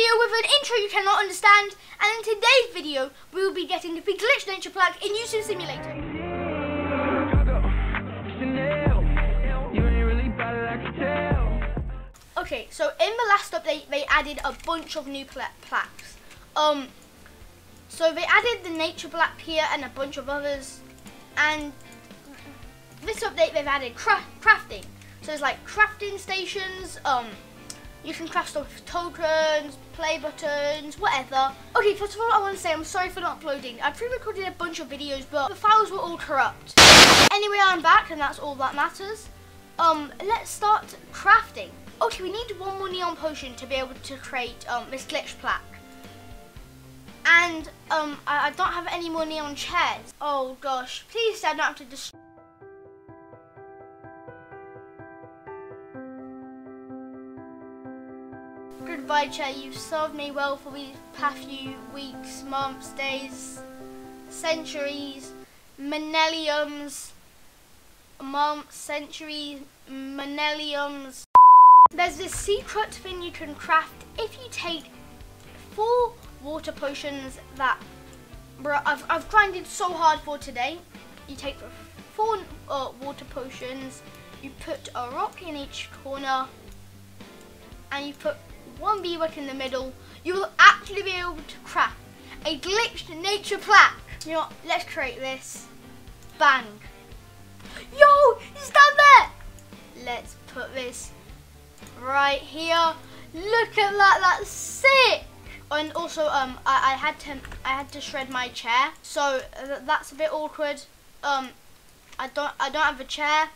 video with an intro you cannot understand, and in today's video, we will be getting the glitch nature plaque in YouTube Simulator. Okay, so in the last update, they added a bunch of new pla plaques. Um, so they added the nature plaque here and a bunch of others, and this update they've added cra crafting. So it's like crafting stations. Um, you can craft stuff with tokens, play buttons, whatever. Okay, first of all, I want to say I'm sorry for not uploading. I pre-recorded a bunch of videos, but the files were all corrupt. Anyway, I'm back, and that's all that matters. Um, let's start crafting. Okay, we need one more neon potion to be able to create um, this glitch plaque. And um, I, I don't have any more neon chairs. Oh gosh, please I don't have to destroy. Goodbye, chair. You've served me well for these past few weeks, months, days, centuries, millenniums, months, centuries, millenniums. There's this secret thing you can craft if you take four water potions that bro, I've, I've grinded so hard for today. You take four uh, water potions, you put a rock in each corner, and you put one beadwork in the middle, you will actually be able to craft a glitched nature plaque. You know what, let's create this. Bang. Yo, he's down there. Let's put this right here. Look at that, that's sick. And also, um, I, I had to, I had to shred my chair, so uh, that's a bit awkward. Um, I don't, I don't have a chair.